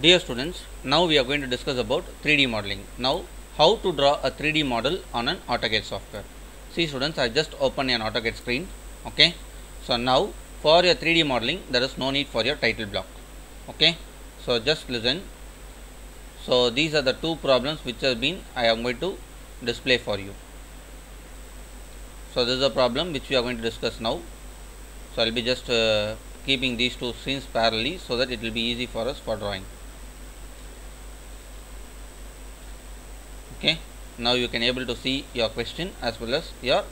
Dear students, now we are going to discuss about 3D modeling. Now, how to draw a 3D model on an AutoCAD software. See students, I just opened an AutoCAD screen. Okay. So now, for your 3D modeling, there is no need for your title block. Okay. So just listen. So these are the two problems which have been I am going to display for you. So this is a problem which we are going to discuss now. So I will be just uh, keeping these two scenes parallelly so that it will be easy for us for drawing. Okay. Now you can able to see your question as well as your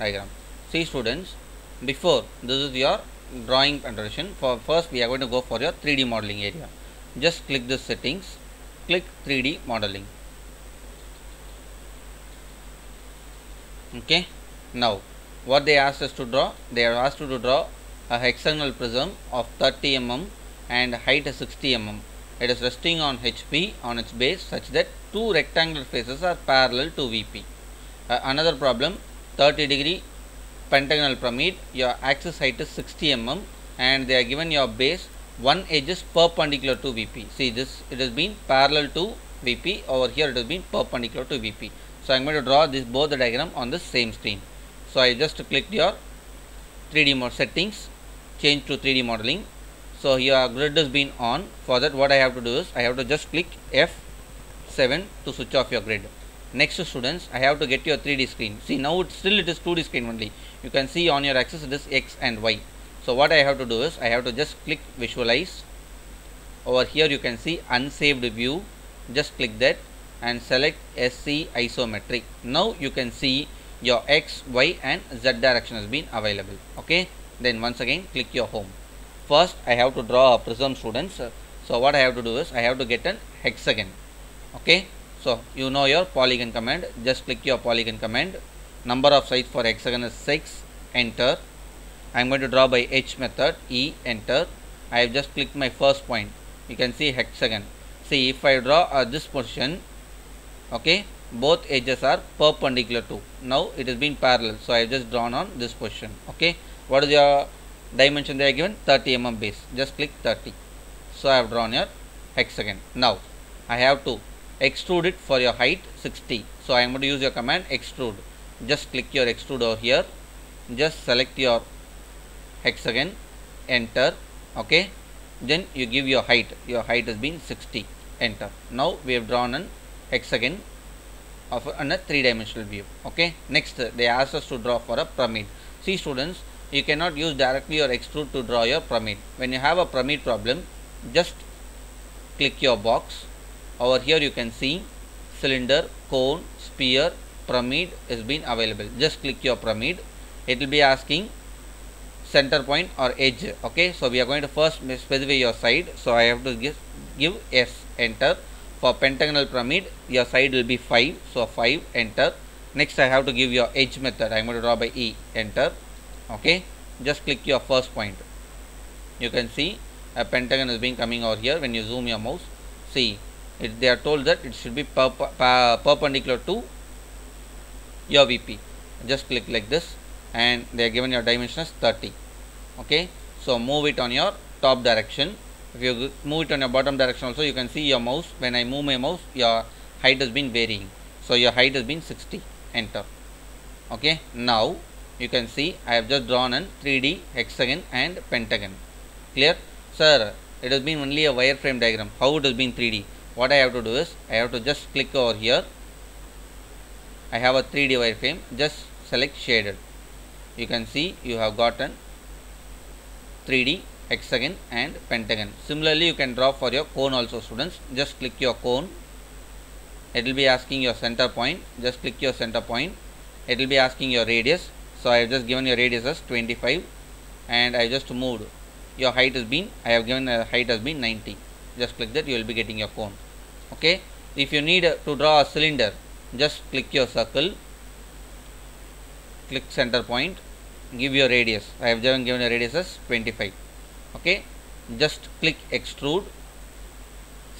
diagram. See students, before this is your drawing conversion. For first we are going to go for your 3D modeling area. Just click the settings, click 3D modeling. Okay. Now what they asked us to draw, they are asked to draw a hexagonal prism of 30 mm and height 60 mm. It is resting on HP on its base such that two rectangular faces are parallel to VP. Uh, another problem 30 degree pentagonal pyramid your axis height is 60 mm and they are given your base one edge is perpendicular to VP. See this it has been parallel to VP over here it has been perpendicular to VP. So I am going to draw this both the diagram on the same screen. So I just clicked your 3D mode settings change to 3D modeling. So your grid has been on. For that what I have to do is I have to just click F7 to switch off your grid. Next students I have to get your 3D screen. See now it still it is 2D screen only. You can see on your axis it is X and Y. So what I have to do is I have to just click visualize. Over here you can see unsaved view. Just click that and select SE isometric. Now you can see your X, Y and Z direction has been available. Okay then once again click your home first I have to draw a prism students so what I have to do is I have to get an hexagon. Okay? So you know your polygon command. Just click your polygon command. Number of sides for hexagon is 6 enter. I am going to draw by H method. E enter. I have just clicked my first point. You can see hexagon. See if I draw uh, this position okay both edges are perpendicular to. Now it has been parallel. So I have just drawn on this position. Okay? What is your dimension they are given 30 mm base. Just click 30 so I have drawn your hexagon now I have to extrude it for your height 60 so I am going to use your command extrude. Just click your extrude over here. Just select your hexagon enter. Okay? Then you give your height. Your height has been 60 enter. Now we have drawn an hexagon of a, three dimensional view. Okay? Next they ask us to draw for a pyramid. See students you cannot use directly your extrude to draw your pyramid. When you have a pyramid problem, just click your box. Over here you can see cylinder, cone, sphere, pyramid is been available. Just click your pyramid. It will be asking center point or edge. Okay, so we are going to first specify your side. So I have to give, give S, enter. For pentagonal pyramid, your side will be 5. So 5, enter. Next I have to give your edge method. I am going to draw by E, enter okay? Just click your first point. You can see a pentagon is being coming over here. When you zoom your mouse see it, they are told that it should be perp perpendicular to your VP just click like this and they are given your dimension as 30 okay? So move it on your top direction. If you move it on your bottom direction also you can see your mouse. When I move my mouse your height has been varying. So your height has been 60 enter. Okay? Now you can see I have just drawn an 3D hexagon and pentagon. Clear? Sir, it has been only a wireframe diagram. How it has been 3D? What I have to do is, I have to just click over here. I have a 3D wireframe. Just select shaded. You can see you have gotten 3D hexagon and pentagon. Similarly, you can draw for your cone also students. Just click your cone. It will be asking your center point. Just click your center point. It will be asking your radius so I have just given your radius as 25 and I just moved. Your height has been I have given a height has been 90 just click that you will be getting your cone. Okay? If you need to draw a cylinder just click your circle click center point give your radius. I have given given a radius as 25 okay? Just click extrude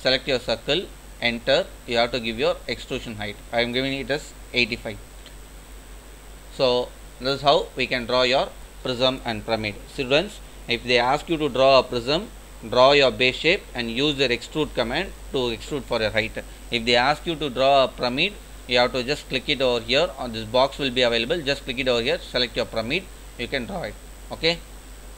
select your circle enter you have to give your extrusion height. I am giving it as 85 so this is how we can draw your prism and pyramid. Students if they ask you to draw a prism draw your base shape and use their extrude command to extrude for your height. If they ask you to draw a pyramid you have to just click it over here. Or this box will be available. Just click it over here. Select your pyramid. You can draw it. Okay?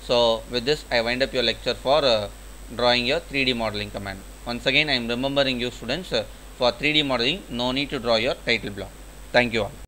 So with this i wind up your lecture for uh, drawing your 3d modeling command. Once again i am remembering you students. Uh, for 3d modeling no need to draw your title block. Thank you all